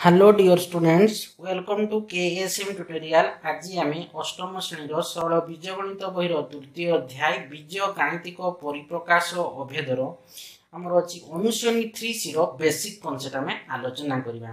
Hello dear students welcome to K S M tutorial আজি আমি অষ্টম শ্রেণির ষোল বীজগণিত বইর তৃতীয় অধ্যায় বীজ গাণিতিক পরিপ্রকাশ অভেদর। আমার অছি অনুশীলনী থ্রি সির বেসিক কনসেপ্ট আমি আলোচনা করিবা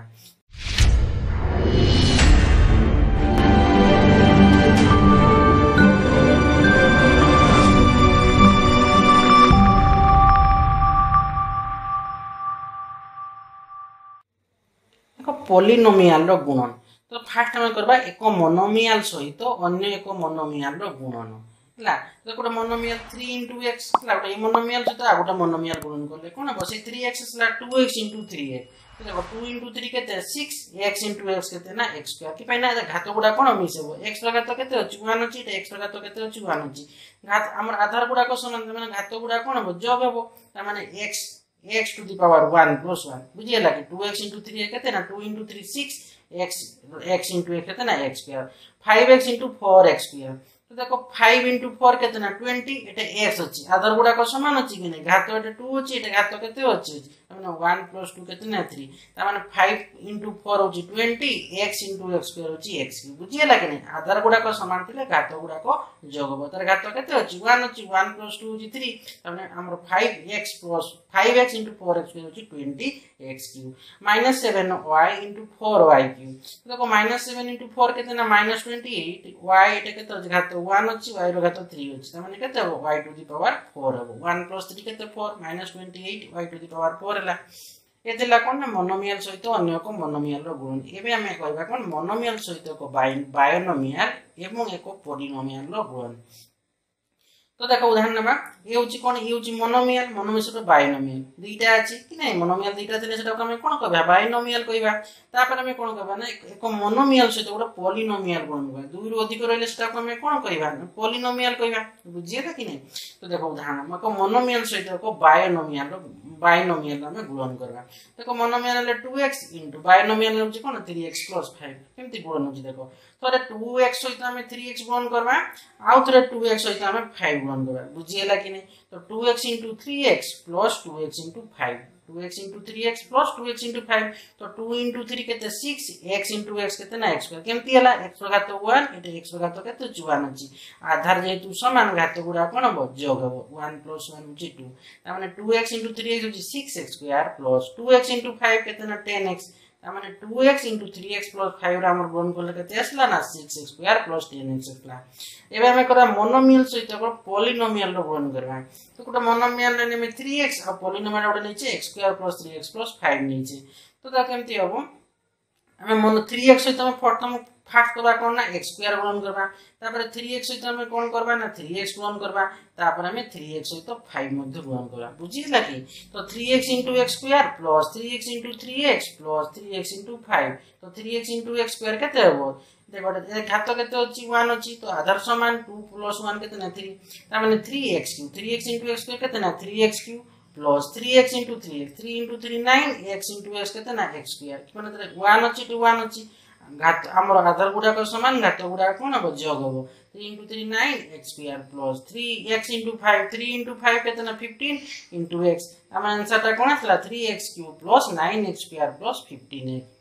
ପଲିନୋମିଆଲର ଗୁଣନ ତ ଫାଷ୍ଟ ଆମେ କରିବା ଏକ ମନୋମିଆଲ ସହିତ ଅନ୍ୟ ଏକ ମନୋମିଆଲର ଗୁଣନ ହେଲା ତ ଗୋଟେ ମନୋମିଆଲ ଥ୍ରୀ ଇଣ୍ଟୁ ଏକ୍ସ ହେଲା ଗୋଟେ ଏ ମନୋମିଆଲ ସହିତ ଆଉ ଗୋଟେ ମନୋମିଆଲ ଗୁଣନ କଲେ କ'ଣ ହେବ ସେଇ ଥ୍ରୀ ଏକ୍ସ ହେଲା two x into three x ଦେଖ ଟୁ ଇଣ୍ଟୁ ଥ୍ରୀ କେତେ ସିକ୍ସ ଏକ୍ସ ଇଣ୍ଟୁ ଏକ୍ସ କେତେ ନା ଏକ୍ସ ସ୍କୋୟାର କି ପାଇଁ ନା ଘାତ ଗୁଡ଼ା କ'ଣ ମିଶେବ ଏକ୍ସର ଘାତ କେତେ ଅଛି ୱାନ୍ ଅଛି ଏଇଟା ଏକ୍ସର ଘାତ କେତେ ଅଛି ୱାନ୍ ଅଛି ଘାତ ଆମର ଆଧାର ଗୁଡ଼ାକ ସମାନ ମାନେ ଘାତ ଗୁଡ଼ା କ'ଣ ହେବ ଜବ୍ ହେବ ତାମାନେ x x to the power 1 plus 1 बुझिएला कि 2x into 3 है कहते ना 2 into 3 6 x x into x कहते ना x square 5x into 4x square तो देखो 5 into 4 कहते ना 20 एटा x अछि आधार गुडा को समान अछि कि नै घात एटा 2 अछि एटा घात केते अछि माने 1 plus 2 कहते ना 3 ता माने 5 into 4 अछि 20 x into x स्क्वायर अछि x बुझिएला कि नै आधार गुडा को समान थिले घात गुडा को जोग हो तार घात केते अछि 1 अछि 1 plus 2 अछि 3 ता माने हमर 5x plus 5x into 4x cube 20 x cube minus 7y into 4y cube দেখো minus 7 into 4 के না minus 28 y এটা কেতে হচ্ছে ঘাত 1 হচ্ছে y रो ঘাত 3 হচ্ছে तो মানে কেতে হবে y to the power 4 হবে 1 plus 3 কেতে 4 minus 28 y to the power 4 ହେଲା ଏଥିଲା କ'ଣ ନା ମନୋମିଆଲ ସହିତ ଅନ୍ୟ ଏକ ମନୋମିଆଲର ଗୁଣ ଏବେ ଆମେ କହିବା କ'ଣ ମନୋମିଆଲ ସହିତ ଏକ मुंगे ଏବଂ ଏକ ପଲିନୋମିଆଲର गुण তো দেখো, উদাহরণ নেবা এ হচ্ছে কোন ই হচ্ছে মনোমিয়াল মনোমিয়াল সব বায়োনোমিয়াল দুইটা আছে, কি না মনোমিয়াল দুইটা ছিল সেটাকে আমি কোন কইবা? বায়োনোমিয়াল কইবা। তারপরে আমি কোন কইবা না? এক মনোমিয়াল সহিত গোটা পলিনোমিয়াল বনবা দুইর অধিক রইলে সেটাকে আমি কোন কইবা? পলিনোমিয়াল কইবা। বুঝিয়েলা কি না তো দেখো, উদাহরণ এক মনোমিয়াল সহিত এক বায়োনোমিয়াল বায়োনোমিয়াল আমি গুণন করবা। দেখো মনোমিয়াল হলে টু এক্স ইন্টু বায়োনোমিয়াল হচ্ছে কোন থ্রি এক্স প্লস ফাইভ কেমতি গুণন হচ্ছে, দেখো। থরে টু এক্স সহিত আমি থ্রি এক্স গুণন করবা আউ থরে টু এক্স সহিত আমি ফাইভ एंड वन को बार बुझिएगा कि नहीं? तो two x into three x plus two x into five two x into three x plus two x into five तो टू इंटू थ्री के सिक्स एक्स इंटू एक्स के ना एक्स केमती है एक्स घात वन ये एक्स घात के चुवान अच्छी आधार जेहेतु सामान घात गुड़ा कौन हम जोग हम वन प्लस वन हूँ टू मैंने two x into three x हूँ six x square plus two x into five के टेन एक्स তার two x into three x plus ফাইভরে আমার গ্রহণ করলে কেতে আসলা না six x square plus ten x আসলা এবার আমি করা মনোমিয়াল সহিত পলিনোমিয়াল পলিনোমিয়ালর গুণ করবা তো গোটে মনোমিয়ালরে নেমে থ্রি এক্স আর পলিনোমিয়াল গোটে নিয়েছে x square plus three x plus five নিয়েছে তো তা কেমতি হব? আমি মনো থ্রি এক্স সহিত আমি প্রথম स्क्वायर गुणन करवा तापर थ्री एक्स सहित आम कौन करवा ना थ्री एक्स गुणन करवा तापर आम थ्री एक्स सहित फाइव गुणन करवा बुझीला कि तो three x into x square plus three x into three x plus three x into five तो three x into x square केते हम देखो घात केते अछि 1 अछि तो आधार समान 2 प्लस 1 केते ना 3 ता माने 3x cube 3x into x square केते ना 3x cube plus 3x into 3x 3 into 3 9 x into x केते ना x स्क्वायर माने ଘାତ ଆମର ଆଧାର ଗୁଡ଼ାକ ସମାନ ଘାତ ଗୁଡ଼ାକ କ'ଣ ହେବ ଯୋଗ ହେବ three into three nine x P R plus three x into five three into five କେତେ ନା ଫିଫ୍ଟିନ୍ ଇଣ୍ଟୁ ଏକ୍ସ ଆମ ଆନ୍ସର୍ଟା କ'ଣ ଆସିଲା three x cube plus nine x P R plus fifteen x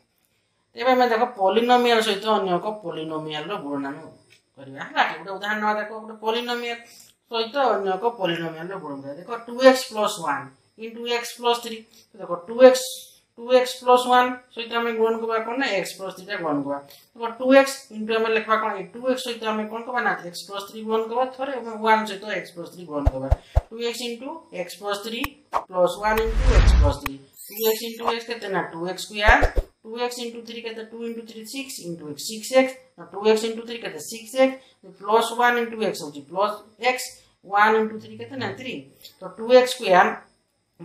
ଏବେ ଆମେ ଦେଖ ପଲିନୋମିଆଲ ସହିତ ଅନ୍ୟ ଏକ ପଲିନୋମିଆଲର ଗୁଣନାମ କରିବା ହେଲା ଗୋଟେ ଉଦାହରଣ ଦେଖ ଗୋଟେ ପଲିନୋମିଆଲ ସହିତ ଅନ୍ୟ ଏକ ପଲିନୋମିଆଲର ଗୁଣ କରିବା ଦେଖ two x plus one into x plus three ଦେଖ two x two x plus one সহিত আমি গ্রহণ করা কোণ না এক্স প্লস থ্রিটা গ্রহণ করা তারপর টু এক্স ইন্টু আমি লেখবা কোণ টু এক্স সহিত আমি কোণ কবা না এক্স প্লস থ্রি গ্রহণ করা থরে এবং ওয়ান সহিত এক্স প্লস থ্রি গ্রহণ করা two x into x plus three plus one into x plus three two x into x কেতে না two x square two x into three कहते two into three six into x six x two x into three कहते six x plus one into x हूँ plus x one into three कहते ना three तो two x square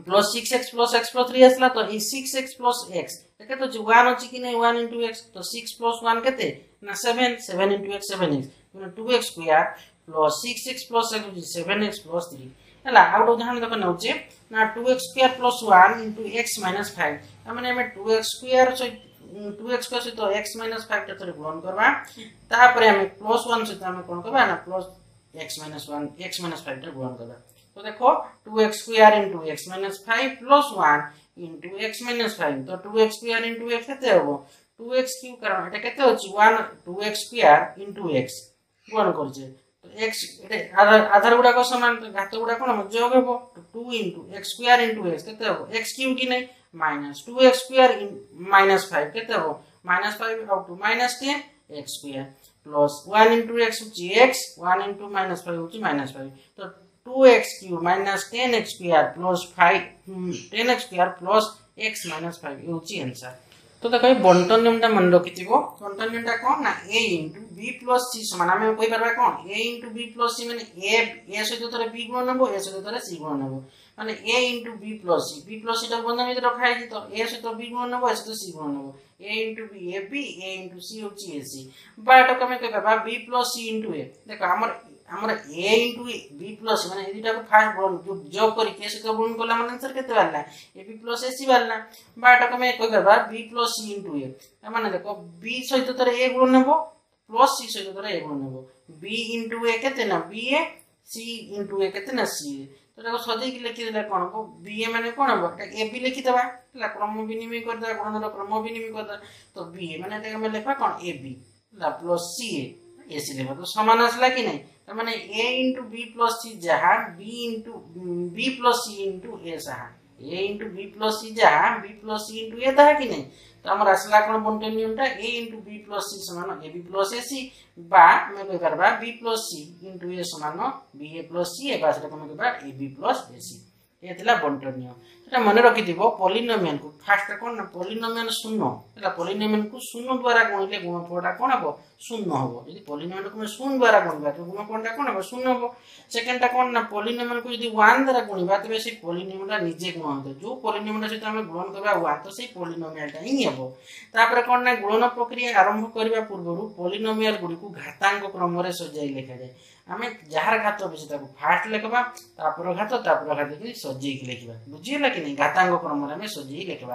plus six x plus x plus three আসলা তো এই six x plus x দেখে তো ওয়ান অছি কি নাই ওয়ান ইন্টু এক্স তো সিক্স প্লস ওয়ান কেতে না seven seven into x seven x মানে two x square plus six x plus x হচ্ছে সেভেন এক্স প্লস থ্রি ହେଲା ଆଉ ଗୋଟେ ଉଦାହରଣ ଦେଖ ନେଉଛେ ନା two x square plus one into x minus five ତାମାନେ ଆମେ ଟୁ ଏକ୍ସ ସ୍କୋୟାର ସହିତ ଟୁ ଏକ୍ସ ସ୍କୋୟାର ସହିତ ଏକ୍ସ ମାଇନସ୍ ଫାଇଭ୍ଟା ଥରେ ଗ୍ରହଣ କରିବା ତାପରେ ଆମେ ପ୍ଲସ୍ ୱାନ୍ ସହିତ ଆମେ କ'ଣ କରିବା ନା plus x minus one x minus ଫାଇଭ୍ଟା ଗ୍ରହଣ କରିବା তো দেখো two x square into x minus five plus one into x minus five তো two x square into x কেতে হব। টু এক্স কিউ কারণ এটা কেতে হচ্ছে one two x square into x one করছে। তো এক্স এটা আধার গুড়াক সমান ঘাত গুড়া কোণ যোগ হব। Two into x square into x কেতে হব। এক্স কিউ কি নাই? Minus two x square minus five কেতে হব। মাইনাস ফাইভ আউ two minus ten x square plus one into x হচ্ছে x one into minus five হচ্ছে মাইনাস ফাইভ তো two x cube minus ten x P R plus five ten x P R plus x minus five ହେଉଛି answer ତ ଦେଖ ଏଇ ବଣ୍ଟନ ନିୟମଟା ମନେ ରଖିଥିବ ବଣ୍ଟନ ନିୟମଟା କ'ଣ ନା A into B plus C ସମାନ ଆମେ କହିପାରିବା କ'ଣ A into B plus C ମାନେ ଏ ଏ ସହିତ ଥରେ ବି ଗୁଣ ନେବ ଏ ସହିତ ଥରେ ସି ଗୁଣ ନେବ ମାନେ A into B plus C B plus ସିଟାକୁ ବନ୍ଧନ ଭିତରେ ରଖା ହେଇଛି ତ ଏ ସହିତ ବି ଗୁଣ ନେବ ଏ ସହିତ ସି ଗୁଣ ନେବ A into B A B A into C हूँ ए सी बा ये आम कहवा B plus C into A देख आमर ଆମର ଏ ଇଣ୍ଟୁ ବି ପ୍ଲସ୍ ମାନେ ଏ ଦୁଇଟାକୁ ଫାଷ୍ଟ ଯୋଗ କରିକି ଏ ସହିତ ଗୁଣ କଲା ମାନେ ଆନ୍ସର କେତେ ବାହାରିଲା ଏ ବି ପ୍ଲସ୍ ଏ ସି ବାହାରିଲା ବା ଏଟାକୁ ଆମେ କହିପାରିବା B plus C into A ମାନେ ଦେଖ ବି ସହିତ ଥରେ ଏ ଗୁଣ ନେବ ପ୍ଲସ୍ ସି ସହିତ ଥରେ ଏ ଗୁଣ ନେବ ବି ଇଣ୍ଟୁ ଏ କେତେ ନା ବି ଏ ସି ଇଣ୍ଟୁ ଏ କେତେ ନା ସି ଏ ତ ତାକୁ ସଜେଇକି ଲେଖିଦେଲେ କ'ଣ ହବ ବି ଏ ମାନେ କ'ଣ ହବ ଏଟା ଏ ବି ଲେଖିଦେବା ହେଲା କ୍ରମ ବିନିମୟ କରିଦେବା ଗୁଣଧର କ୍ରମ ବିନିମୟ କରିଦେବା ତ ବି ଏ ମାନେ ଏଟାକୁ ଆମେ ଲେଖିବା କ'ଣ ଏ ବି ହେଲା plus C A A C ଲେଖିବା ତ ସମାନ ଆସିଲା କି ନାହିଁ তার মানে A into B plus C যাহা B into B plus C into A যাহা A into B plus C যাহা B plus C into A তাহা কি নাই? তো আমার আসলে কোন বন্টে নিয়মটা A into B plus C সমান A B plus A C বা তুমি কইপারবা B plus C into A সমান বি এ প্লাস সি এবার সেটা তুমি কইবা A B plus A C এ লা বন্টন নিয়ম। সেটা মনে রাখিথিব পলিনোমিয়াল ଫାଷ୍ଟ କ'ଣ ନା ପଲିନୋମିଆଲ ଶୂନ ହେଲା ପଲିନୋମିଆଲକୁ ଶୂନ ଦ୍ୱାରା ଗୁଣିଲେ ଗୁଣଫଳଟା କ'ଣ ହେବ ଶୂନ ହେବ ଯଦି ପଲିନୋମିଆଲକୁ ଆମେ ଶୂନ ଦ୍ୱାରା ଗୁଣିବା ତ ଗୁଣଫଳଟା କ'ଣ ହେବ ଶୂନ ହେବ ସେକେଣ୍ଡଟା କ'ଣ ନା ପଲିନୋମିଆଲକୁ ଯଦି ୱାନ୍ ଦ୍ୱାରା ଗୁଣିବା ତେବେ ସେଇ ପଲିନୋମିଆଲଟା ନିଜେ ଗୁଣ ହୋଇଥାଏ ଯେଉଁ ପଲିନୋମିଆଲଟା ସହିତ ଆମେ ଗ୍ରହଣ କରିବା ୱାନ୍ ତ ସେଇ ପଲିନୋମିଆଲଟା ହିଁ ହେବ ତାପରେ କ'ଣ ନା ଗୁଣନ ପ୍ରକ୍ରିୟା ଆରମ୍ଭ କରିବା ପୂର୍ବରୁ ପଲିନୋମିଆଲ ଗୁଡ଼ିକୁ ଘାତାଙ୍କ କ୍ରମରେ ସଜାଇ ଲେଖାଯାଏ ଆମେ ଯାହାର ଘାତ ବେଶୀ ତାକୁ ଫାଷ୍ଟ ଲେଖିବା ତାପରେ ଘାତ ତାପରେ ଘାତ ସଜେଇକି ଲେଖିବା ବୁଝିହେଲା କି ନାହିଁ ଘାତାଙ୍କ କ୍ରମରେ ଆମେ ସଜେଇ ଲେଖିବା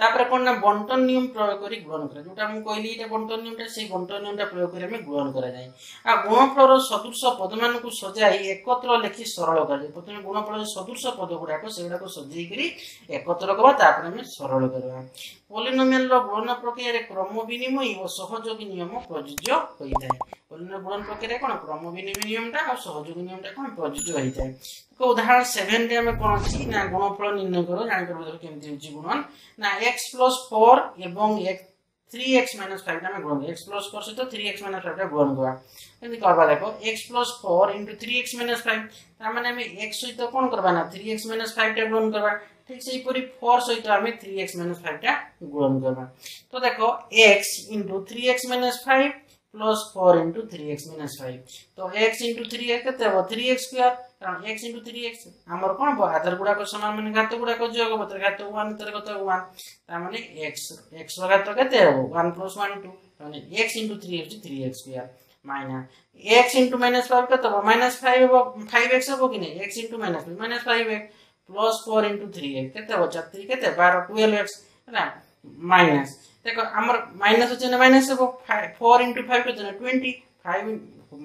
ତାପରେ କ'ଣ ନା ବଣ୍ଟନ ନିୟମ ପ୍ରୟୋଗ କରି ଗୁଣନ କରା ଯୋଉଟା ମୁଁ କହିଲି ଏଇଟା ବଣ୍ଟନ ନିୟମଟା ସେଇ ବଣ୍ଟନ ନିୟମଟା ପ୍ରୟୋଗ କରି ଆମେ ଗୁଣନ କରାଯାଏ ଆଉ ଗୁଣଫଳର ସଦୃଶ ପଦମାନଙ୍କୁ ସଜାଇ ଏକତ୍ର ଲେଖି ସରଳ କରାଯାଏ ପ୍ରଥମେ ଗୁଣଫଳର ସଦୃଶ ପଦ ଗୁଡ଼ାକ ସେଗୁଡ଼ାକ ସଜେଇକରି ଏକତ୍ର କରିବା পলিনোমিয়াল গ্রহণ প্রক্রিয়ার ক্রম বিনিময় ও সহযোগী নিয়ম প্রযোজ্য হয়ে থাকে পলিনোমিয়াল গ্রহণ প্রক্রিয়ায় কোণ ক্রম বিনিময় নিয়মটা আর সহযোগী নিয়মটা কোণ প্রযোজ্য হয়ে থাকে তো উদাহরণ সেভেন রে আমি কোণ অছি না গুণফল নির্ণয় করো জানিপারব দেখো কেমতি হচ্ছে গুণন না এক্স প্লস ফোর এবং এক্স থ্রি এক্স মাইনাস ফাইভটা আমি গ্রহণ এক্স প্লস ফোর সহ থ্রি এক্স মাইনাস ফাইভটা গ্রহণ করা কেমনি করবা দেখো x plus four into three x minus five তার মানে আমি এক্স সহ কোণ করবা না থ্রি এক্স মাইনাস ফাইভটা গ্রহণ করবা ঠিক সেইপরি ফোর সହିତ আমি থ্রি এক্স মাইনাস ফাইভটা গ্রহণ করবা তো দেখো x into three x minus five plus four into three x minus five তো এক্স ইন্টু থ্রি এক্স কেতে হব থ্রি এক্স স্কোয়ার কারণ এক্স ইন্টু থ্রি এক্স আমার কোণ হব আধার গুড়াক সমান মানে ঘাত গুড়াক যোগ হব তার ঘাত ওয়ান তার ঘাত ওয়ান তার মানে এক্স এক্স ঘাত কেতে হব ওয়ান প্লস ওয়ান টু মানে এক্স ইন্টু থ্রি হচ্ছে three x square x into minus five কেতে হব মাইনাস ফাইভ হব ফাইভ এক্স হব কি না x into minus five minus five x plus four into three x কেতে হব ছত্রিশ কেতে বার টুয়েলভ এক্স না মাইনাস দেখ, আমার মাইনাস হচ্ছে না মাইনাস হব ফোর ইন্টু ফাইভ হচ্ছে না twenty five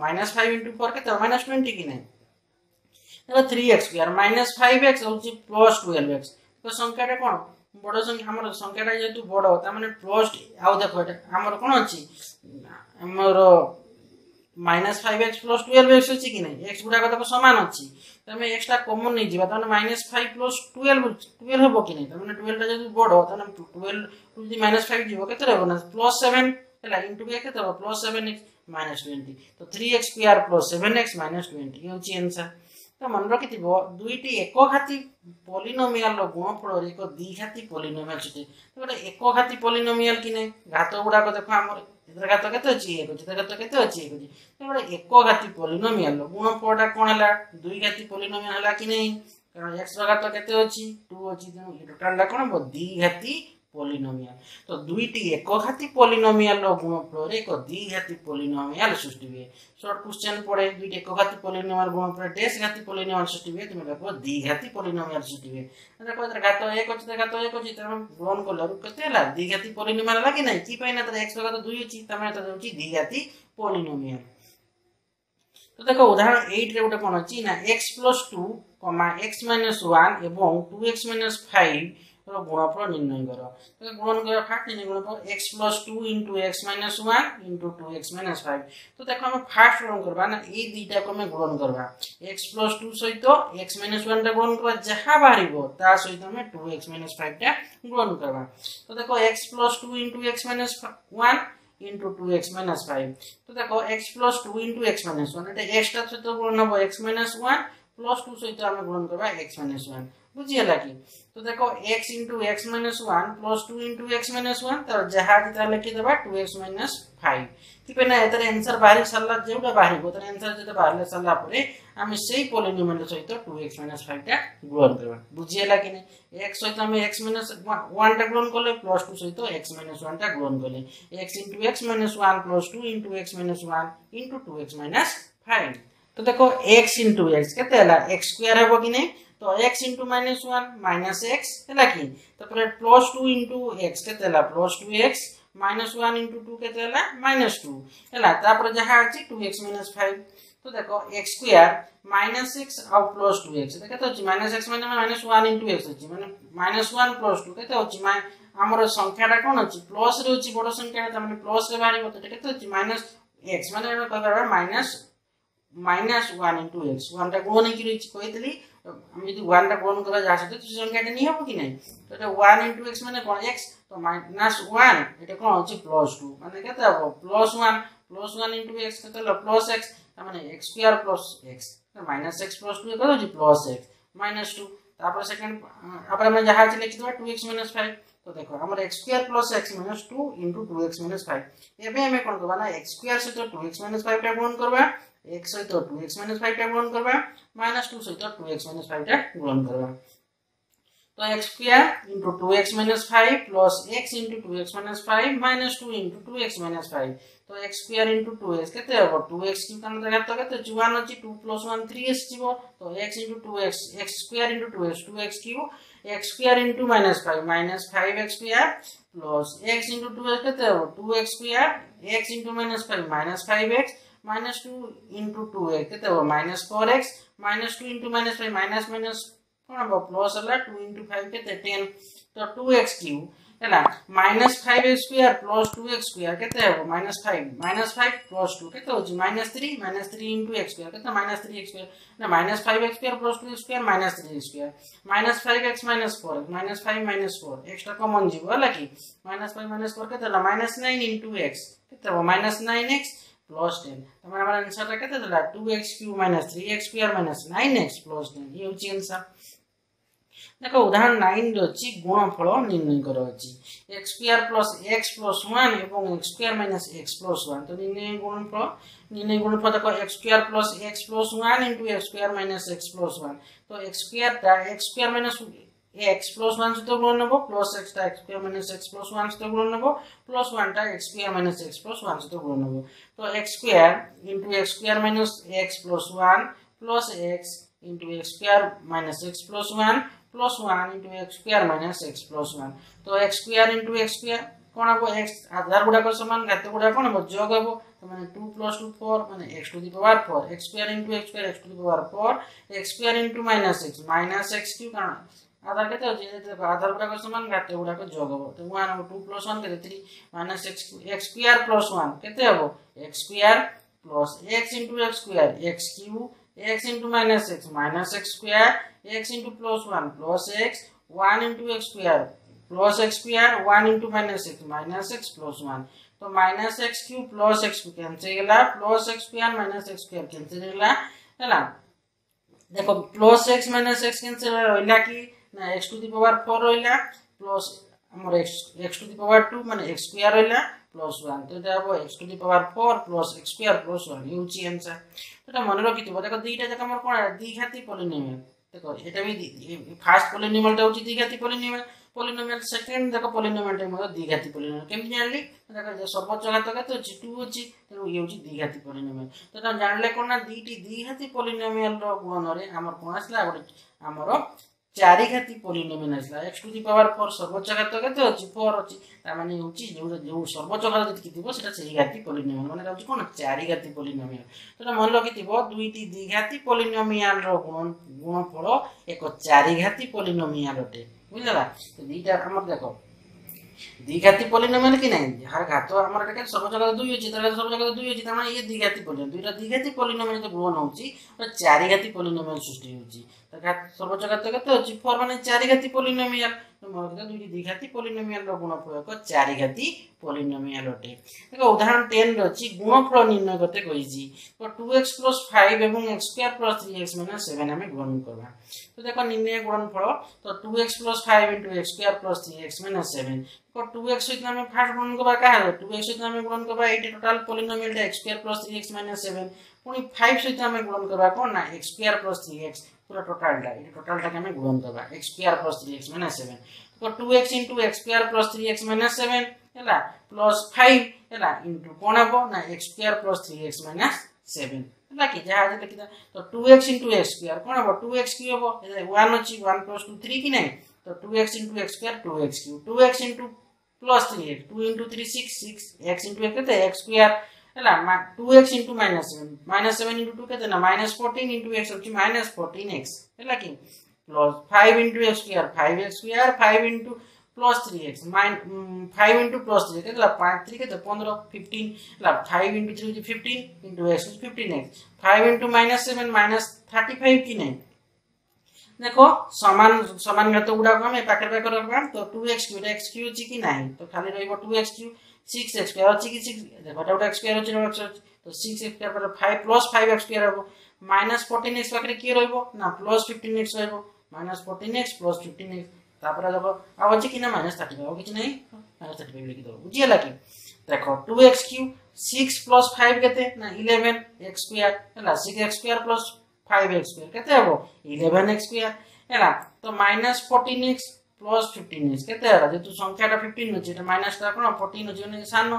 minus five into four কেতে মাইনাস টোয়েন্টি কি নাই? দেখো three x square minus five x হচ্ছে প্লস টুয়েলভ এক্স তো সংখ্যাটা কোণ বড় সংখ্যা, আমার সংখ্যাটা যেহেতু বড়, তার মানে প্লস আউ দেখো, এটা, আমার কোণ আছে? আমার minus five x plus twelve x ଅଛି କି ନାହିଁ ଏକ୍ସ ଗୁଡ଼ାକ ତାକୁ ସମାନ ଅଛି ତମେ ଏକ୍ସଟା କମନ୍ ନେଇଯିବା ତାମାନେ minus five plus twelve twelve ହେବ କି ନାହିଁ ତାମାନେ ଟୁଏଲ୍ଭଟା ଯଦି ବଡ଼ ତାହେଲେ ଟୁଏଲ୍ଭ ଯଦି ମାଇନାସ୍ ଫାଇଭ୍ ଯିବ କେତେ ରହିବ ନା ପ୍ଲସ୍ ସେଭେନ୍ ହେଲା ଇଣ୍ଟୁ କେତେ ହେବ plus seven x minus twenty ତ three x square plus seven x minus twenty ହେଉଛି ଆନ୍ସର୍ ତ ମନେ ରଖିଥିବ ଦୁଇଟି ଏକଘାତୀ ପଲିନୋମିଆଲର ଗୁଣଫଳରେ ଏକ ଦ୍ୱିଘାତୀ ପଲିନୋମିଆଲ ସୃଷ୍ଟି ଗୋଟେ ଏକଘାତୀ ପଲିନୋମିଆଲ କି ନାହିଁ ଘାତ ଗୁଡ଼ାକ ଦେଖ ଆମର ଏଥିରେ ଘାତ କେତେ ଅଛି ଏକ ଅଛି ଘାତ କେତେ ଅଛି ଏକ ଅଛି ଗୋଟେ ଏକଘାତୀ ପଲିନୋମିଆଲର ଗୁଣଫଳଟା କ'ଣ ହେଲା ଦୁଇଘାତୀ ପଲିନୋମିଆଲ ହେଲା କି ନାହିଁ କାରଣ ଏକ୍ସର ଘାତ କେତେ ଅଛି ଟୁ ଅଛି ତେଣୁ ଟୋଟାଲଟା କ'ଣ ହେବ ଦ୍ୱିଘାତୀ পলিনোমিয়াল তো দুইটি একক হাতি পলিনোমিয়াল ও গুণফলের এক দ্বিঘাতী পলিনোমিয়াল সৃষ্টি হুয়ে শর্ট কোশ্চেন পড়ে দুইটি একক হাতি পলিনোমিয়াল গুণফলের ডেস ঘাতী পলিনোমিয়াল সৃষ্টি হুয়ে তুমি দেখো দ্বিঘাতী পলিনোমিয়াল সৃষ্টি হুয়ে দেখো তার ঘাত এক অছি তার ঘাত এক অছি তার গ্রহণ কলা কেতে হল দ্বিঘাতী পলিনোমিয়াল লাগে না কি পাই না তার এক্স ঘাত দুই অছি তার মানে তার হচ্ছে দ্বিঘাতী পলিনোমিয়াল তো দেখো উদাহরণ এইটরে গোটে কোণ অছি না x plus two comma x minus one এবং টু এক্স মাইনস ফাইভ र गुणफल निर्णय गर त्यो गुणन गरे फास्ट निर्णय गर्नु x 2 x 1 2x 5 त देखो हम फास्ट गुणन करबा ना ए दुईटा को में गुणन करबा x 2 सहित x 1 रे गुणन को जहां बारिबो ता सहित हम 2x 5 टा गुणन करबा त देखो x 2 x 1 into 2x minus 5 तो देखो x plus 2 into x minus 1 एटे x टाथ से तो गुणन हो x minus 1 प्लस टू सहित आम गुण करवा एक्स माइनस वन बुझीगला कि तो देख x into x minus one plus two into x minus one तर जहाँ लिखीद टू एक्स माइनस फाइव कितना एनसर बाहर सरला जो बाहर तर एनसर जो बाहर सरला आम से पोलिनियम सहित टू एक्स माइनस फाइव टा ग्रहण करवा बुझीगला कि एक्स सहित आम एक्स माइनस वन टा ग्रहण कले प्लस टू सहित एक्स माइनस वन टा ग्रहण कले x into x minus one plus two into x minus one into two x minus five तो देखो एक्स इंटू एक्स के एक्स स्क्वायर हम कि नहीं तो x into minus one minus x है कि प्लस टू इंटू एक्स के plus two x minus one into two কেতে হল মাইনাস টু হল তাপরে যা আছে টু এক্স মাইনাস ফাইভ তো দেখো এক্স স্কোয়ার মাইনাস এক্স আউ প্লস টু এক্স এটা কেতে হচ্ছে? মাইনাস এক্স মানে মাইনাস ওয়ান ইন্টু এক্স হচ্ছে। মানে মাইনাস ওয়ান প্লস টু কেতে হচ্ছে? আমার সংখ্যাটা কোণ অছি প্লসরে হচ্ছে বড় সংখ্যাটা, তার মানে প্লসরে বাহার এটা কেতে হচ্ছে? মাইনাস এক্স মানে আমি কহিপার minus minus one into x ওয়ানটা গুণ কি রয়েছে কইলি আমি যদি ওয়ানটা গুণ করা যা সেটা তো সংখ্যাটা নিয়ে হবো কি নাই তো এটা ওয়ান ইন্টু এক্স মানে কোন এক্স তো মাইনাস ওয়ান এটা কোন হচ্ছে প্লস টু মানে কেতে হবো plus one plus one into x কেতে হলো প্লস এক্স তার মানে x square plus x minus x plus two কত হচ্ছে প্লস এক্স মাইনাস টু তারপরে সেকেন্ড আবার আমরা যাহা আছে লিখি দেবা টু এক্স মাইনাস ফাইভ तो देखो हमारे x square plus x minus two into two x minus five एवं आम कौन करवा ना एक्स स्क्वायर सहित टू एक्स माइनस फाइव टा ग्रहण करवा एक्स सहित टू एक्स माइनस फाइव टा ग्रहण करवा माइनस टू सहित टू एक्स माइनस फाइव टा ग्रहण करवा तो x square into two x minus five plus x into two x minus five minus two into two x minus five तो x square into two x के two x घातक चुवान अच्छी two plus one three x जीव तो x into two x x square into two x two x cube x square into minus five minus five x square plus x into two x कितने हो two x square x into minus five minus five x minus two into two x कितने हो minus four x minus two into minus five minus minus कौन हम plus अल्लाह two into five कितने ten तो two x cube ହେଲା minus five x square plus two x square କେତେ ହେବ minus five minus five plus two କେତେ ହେଉଛି minus three minus three into x square କେତେ ମାଇନସ୍ ଥ୍ରୀ ଏକ୍ସ ସ୍କୋୟାର ନା minus five x square plus two x square minus three square minus five x minus four minus five minus four ଏକ୍ସଟା common ଯିବ ହେଲା କି minus five minus four କେତେ ହେଲା minus nine into x କେତେ ହେବ minus nine x plus ten ତାମାନେ ଆମର ଆନ୍ସର୍ଟା କେତେ ଦେଲା two x cube minus three x square minus nine x plus ten ଇଏ ହେଉଛି ଆନ୍ସର୍ দেখো উদাহরণ নাইন রয়েছে গুণফল নির্ণয় করা হয়েছে x PR plus x plus one এবং x PR minus x plus one তো নির্ণয় গুণফল নির্ণয় গুণফল দেখো x PR plus x plus one into x PR minus x plus one তো x পিআরটা x PR minus x plus one সূত্র গুলো নেবো plus extra x PR minus x plus one সূত্র গুলো নেবো প্লাস ওয়ানটা x PR minus x plus one সূত্র গুলো নেবো তো x square into x square minus x plus one plus x into x square minus x plus 1 plus one into x square minus x plus one तो x square into x square कौन हम x आधार गुड़ाक सामान घात गुड़ा कौन हम जग हम तो मैंने टू प्लस टू फोर मैंने x to the power four x square into x square x to the power four x square into minus x minus x cube कारण आधार के अच्छे देखो आधार गुड़ाक सामान घात गुड़ाक जग हम तो वन हम two plus one three minus x x square plus one के x square plus x into x square x cube x into minus x minus x square x into plus one plus x one into x square plus x square one into minus x minus x plus one तो minus x cube plus x cancel गला plus x square minus x square cancel गला है देखो plus x minus x cancel रहा कि ना x to the power four रहा plus आम x x to the power two मान एक्स स्क्वायर रहा প্লাস ওয়ান তো এটা হব x to the power four plus x square plus one হচ্ছে আনসার এটা মনে রাখিথিব দেখো দুইটা যাক আমার কোণ দ্বিঘাতী পলিনোমিয়াল দেখো, এটা আমি ফার্স্ট পলিনোমিয়ালটা হচ্ছে দ্বিঘাতী পলিনোমিয়াল পলিনোমিয়াল সেকেন্ড দেখো পলিনোমিয়ালটা মধ্যে দ্বিঘাতী পলিনোমিয়াল কেমনি জানলি? দেখো, যে সর্বোচ্চ ঘাতকাত হচ্ছে টু হচ্ছে তেমন ইয়ে হচ্ছে দ্বিঘাতী পলিনোমিয়াল তো জানলে কোণ না, দুইটি দ্বিঘাতী পলিনোমিয়ালর গুণরে আমার কোণ আসলা গোটে আমার ଚାରି ଘାତି ପଲିନୋମିଆଲ ଆସିଲା x to the power four ସର୍ବୋଚ୍ଚ ଘାତ କେତେ ଅଛି ଫୋର ଅଛି ତାମାନେ ହେଉଛି ଯୋଉ ଯୋଉ ସର୍ବୋଚ୍ଚ ଘାତ ଯେତିକି ଥିବ ସେଟା ସେଇ ଘାତି ପଲିନୋମିଆଲ ମାନେ ହେଉଛି କ'ଣ ଚାରି ଘାତି ପଲିନୋମିଆଲ ସେଟା ମନେ ରଖିଥିବ ଦୁଇଟି ଦ୍ୱିଘାତି ପଲିନୋମିଆଲର ଗୁଣ ଗୁଣଫଳ ଏକ ଚାରି ଘାତି ପଲିନୋମିଆଲ ଅଟେ ବୁଝିଲା ଦିଟା ଆମର ଦେଖ দ্বিঘাতি পলিনোমিয়াল কি নাই? যার ঘাত আমার এটা সব জায়গায় দুই হচ্ছে তার সব জায়গায় দুই হচ্ছে, তার মানে ইয়ে দ্বিঘাতি পলিনোমিয়াল দুইটা দ্বিঘাতি পলিনোমিয়াল যে গ্রহণ হচ্ছে চারিঘাতি পলিনোমিয়াল সৃষ্টি হচ্ছে। তার ঘাত জায়গায় তো কত হচ্ছে ফোর মানে চারি ঘাতি মৌখিক দুইটি দ্বিঘাতী পলিনোমিয়ালর গুণপ্রয়োগ চারিঘাতী পলিনোমিয়াল অটে দেখো উদাহরণ টেন রয়েছে গুণফল নির্ণয় করতে কইছি তো টু এক্স প্লস ফাইভ এবং x square plus three x minus seven আমি গ্রহণ করবা তো দেখো নির্ণয় গুণফল তো two x plus five into x square plus three x minus seven তো টু এক্স সহিত আমি ফার্স্ট গ্রহণ করবা কাহার টু এক্স সহিত আমি গ্রহণ করবা এইটি total পলিনোমিয়ালটা x square plus three x minus seven পুনি ফাইভ সহিত আমি গ্রহণ করবা কোন না x square plus three x পুরো টোটালটা এই টোটালটাকে আমি গুণন করবা x square plus three x minus seven তো two x into x square plus three x minus seven ହେଲା ପ୍ଲସ୍ ଫାଇଭ୍ ହେଲା ଇଣ୍ଟୁ କ'ଣ ହେବ ନା x square plus three x minus seven ହେଲା କି ଯାହା ଅଛି ଲେଖିବା ତ two x into x square କ'ଣ ହେବ ଟୁ ଏକ୍ସ କ୍ୟୁ ହେବ ୱାନ୍ ଅଛି ୱାନ୍ ପ୍ଲସ୍ ଟୁ ଥ୍ରୀ କି ନାହିଁ ତ two x into x square two x cube two x into plus three x two into three six six x into x କେତେ x square है two x into minus seven minus seven into two कहते minus fourteen into x होती minus fourteen x है कि? Plus five into x square five x square five plus three x minus five plus three के पाँच three के पंद्रह fifteen five into three fifteen into x fifteen x five into minus seven minus thirty five की देखो, समान समान घात गुड़ाक आम पाखे पाखे रखा तो two x cube x cube अच्छी कि ना तो खाली रही two x six x square হচ্ছে কি সিক্স গোটা গোটা এক্স স্কোয়ার হচ্ছে তো সিক্স এক্স স্কোয়ার ପରେ five plus five x square হব মাইনাস ফোর্টিন এক্স পাখে কি রহব না plus fifteen x রহব minus fourteen x plus fifteen x তারপরে দেব আর হচ্ছে কি না মাইনাস থার্টি ফাইভ কিছু নাই মাইনাস থার্টি ফাইভ লিখিদেব বুঝিগলা কি? দেখো two x cube six plus five কেতে? না ইলেভেন এক্স স্কোয়ার হল six x square plus five x square কেতে হব? ইলেভেন এক্স স্কোয়ার হল তো minus fourteen x plus fifteen is के जेहतु संख्याटा फिफ्टीन अच्छे माइनस कौन फोर्टन अच्छे सान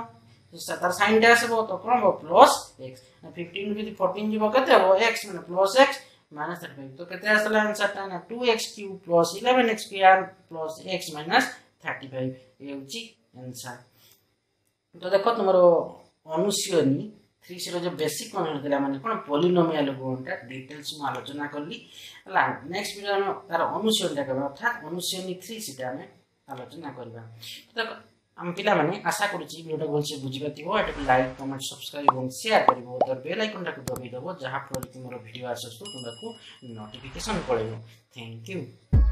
तार सैन टे आसो तो कौन हम प्लस एक्स फिफ्टीन जो फोर्टन जी के एक्स मैंने plus x minus thirty five तो कैसे आसला answer time two x cube plus eleven x P R plus x minus thirty five ये हूँ आंसर तो देख तुम अनुशीलनी ଥ୍ରୀ ସିରୋଜ ବେସିକ୍ କ'ଣ ହେଲା ମାନେ କ'ଣ ପଲିନୋମିଆଲ ହୁଅନ୍ତା ଡିଟେଲ୍ସ ମୁଁ ଆଲୋଚନା କଲି ହେଲା ନେକ୍ସଟ ଭିଡ଼ିଓ ଆମେ ତାର ଅନୁସରଣୀଟା କରିବା ଅର୍ଥାତ୍ ଅନୁସରଣୀ ଥ୍ରୀ ସେଟା ଆମେ ଆଲୋଚନା କରିବା ଦେଖ ଆମ ପିଲାମାନେ ଆଶା କରୁଛି ଭିଡ଼ିଓଟା ଭଲସେ ବୁଝିପାରିଥିବ ଏଟାକୁ ଲାଇକ୍ କମେଣ୍ଟ ସବସ୍କ୍ରାଇବ୍ ଏବଂ ସେୟାର କରିବ ତୋର ବେଲ୍ ଆଇକନ୍ଟାକୁ ଦବାଇ ଦେବ ଯାହାଫଳରେ କି ମୋର ଭିଡ଼ିଓ ଆସୁ ତୁମକୁ ନୋଟିଫିକେସନ୍ ପଳେଇବ ଥ୍ୟାଙ୍କ ୟୁ